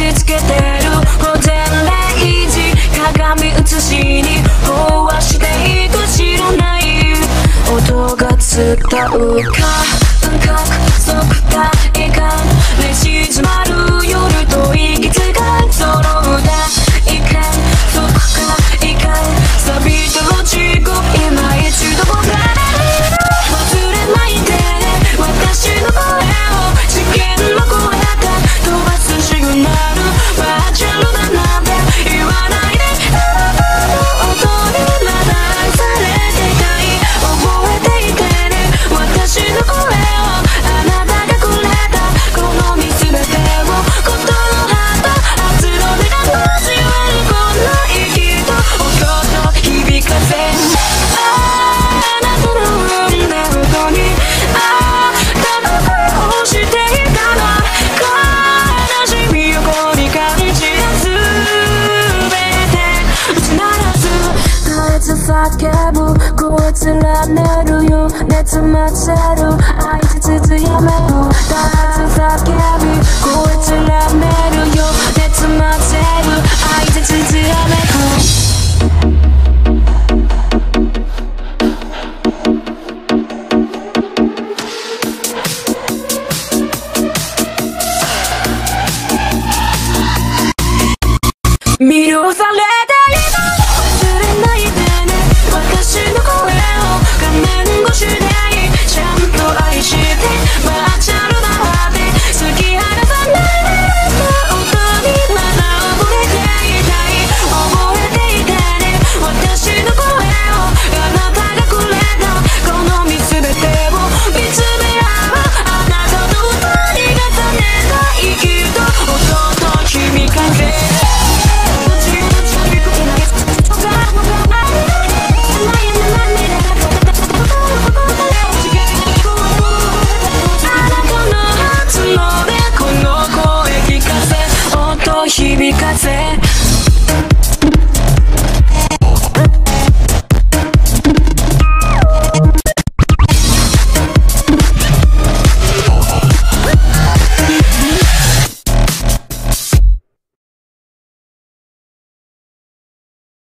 しつけてる午前レイ鏡写しに飽和していく知らない音が伝うか感覚即体感寝静まる夜と息遣い揃う 생각해보 꽃을 안 내려요 내 틈마대로 아이들 뜨뜨야매요 다 생각해비 꽃을 안 내려요 내 틈마대로 아이들 뜨뜨야매요 Miro Zalek